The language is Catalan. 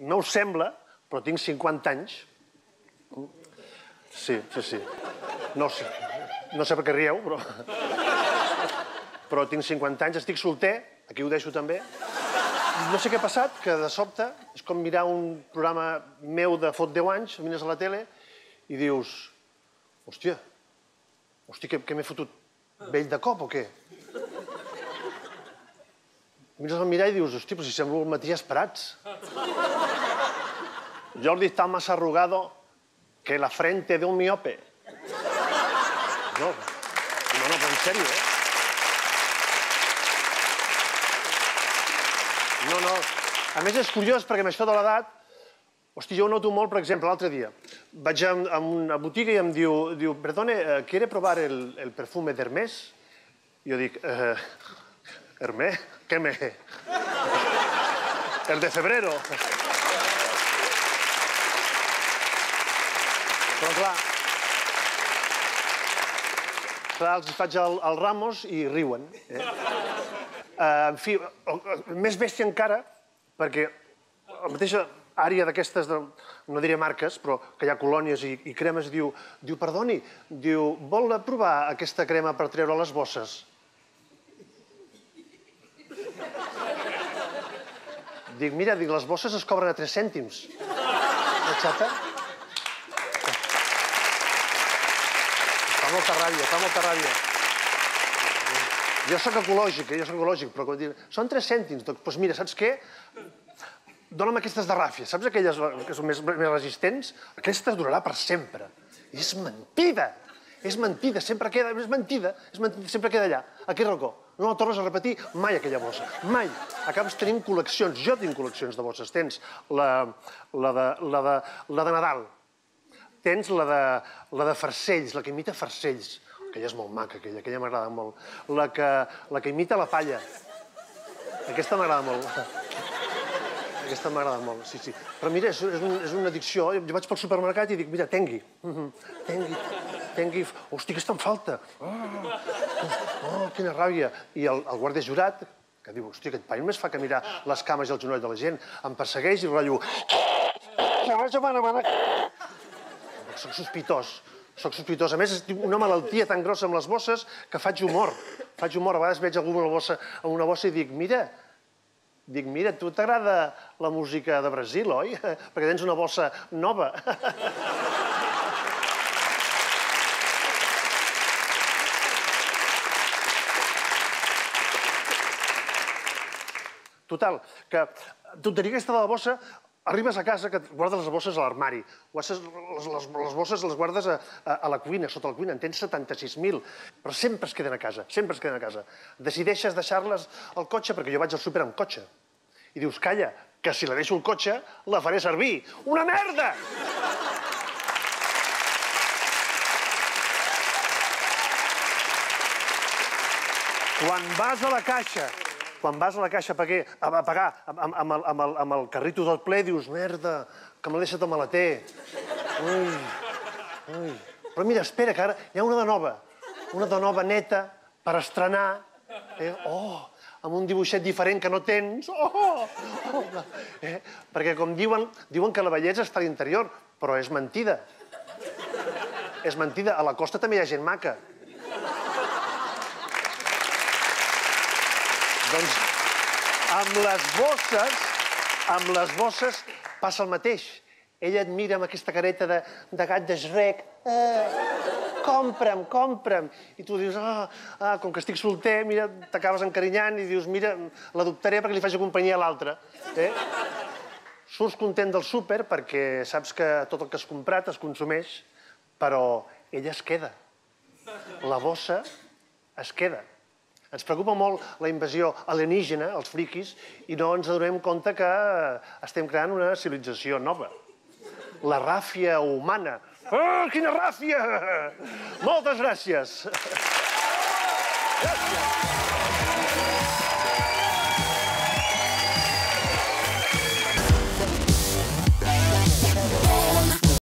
no us sembla, però tinc 50 anys. Sí, sí, sí. No sé, no sé per què rieu, però... Però tinc 50 anys, estic solter, aquí ho deixo també. No sé què ha passat, que de sobte és com mirar un programa meu de fot 10 anys, mires a la tele i dius, hòstia, hòstia, què m'he fotut? Vell de cop o què? Mires al mirall i dius, hòstia, però si semblo el Matías Prats. Jordi está más arrugado que la frente de un miope. No, no, no, en sèrio, eh? No, no. A més, és curiós, perquè amb això de l'edat, hosti, jo ho noto molt, per exemple, l'altre dia. Vaig a, a una botiga i em diu, diu perdone, eh, ¿quiere probar el, el perfume d'Hermès? Jo dic, eh, Hermès? Què me? El de febrero. Però clar, clar, els faig el, el Ramos i riuen. Eh? Uh, en fi, més bèstia encara, perquè la mateixa àrea d'aquestes, no diré marques, però que hi ha colònies i, i cremes, diu, diu, perdoni, diu, vol provar aquesta crema per treure les bosses? Dic, mira, dic, les bosses es cobren a 3 cèntims. La xata? Molta ràbia, fa molta ràbia. Jo sóc ecològic, eh? jo sóc ecològic, però dir, són 3 cèntims. Doncs pues mira, saps què? Dona'm aquestes de ràfia. Saps aquelles que són més, més resistents? Aquestes durarà per sempre. I és mentida! És mentida, sempre queda... És mentida, és mentida, sempre queda allà, a aquell racó. No la tornes a repetir mai aquella bossa, mai. Acabes tenint col·leccions, jo tinc col·leccions de bosses. Tens la, la, de, la, de, la de Nadal, tens la de, la de farcells, la que imita farcells. Aquella és molt maca, aquella, aquella m'agrada molt. La que, la que imita la palla. Aquesta m'agrada molt. Aquesta m'agrada molt, sí, sí. Però mira, és, és, un, és una addicció. Jo vaig pel supermercat i dic, mira, tengui. Tengui, tengui. Hosti, aquesta em falta. Oh, oh quina ràbia. I el, el guàrdia jurat, que diu, hosti, aquest paio només fa que mirar les cames i el genoll de la gent, em persegueix i rotllo... Soc sospitós soc sospitós. A més, tinc una malaltia tan grossa amb les bosses que faig humor. Faig humor. A vegades veig algú amb una bossa, amb una bossa i dic, mira, dic, mira, tu t'agrada la música de Brasil, oi? Perquè tens una bossa nova. Total, que tonteria aquesta de la bossa Arribes a casa, que guardes les bosses a l'armari, les, les, les bosses les guardes a, a, a la cuina, sota la cuina, en tens 76.000, però sempre es queden a casa, sempre es queden a casa. Decideixes deixar-les al cotxe, perquè jo vaig al súper amb cotxe. I dius, calla, que si la deixo al cotxe, la faré servir. Una merda! Quan vas a la caixa quan vas a la caixa a a pagar amb, amb, el, amb, el, amb el carrito del ple, dius, merda, que me deixat el maleter. Ui, ui. Però mira, espera, que ara hi ha una de nova. Una de nova neta per estrenar. Eh? Oh, amb un dibuixet diferent que no tens. Oh. Eh? Perquè, com diuen, diuen que la bellesa està a l'interior, però és mentida. És mentida. A la costa també hi ha gent maca. Doncs amb les bosses, amb les bosses passa el mateix. Ella et mira amb aquesta careta de, de gat d'esrec. Eh, compra'm, compra'm. I tu dius, ah, ah, com que estic solter, mira, t'acabes encarinyant i dius, mira, l'adoptaré perquè li faci companyia a l'altre. Eh? Surts content del súper perquè saps que tot el que has comprat es consumeix, però ella es queda. La bossa es queda. Ens preocupa molt la invasió alienígena, els friquis, i no ens adonem compte que estem creant una civilització nova. La ràfia humana. Ah, quina ràfia! Moltes! Gràcies!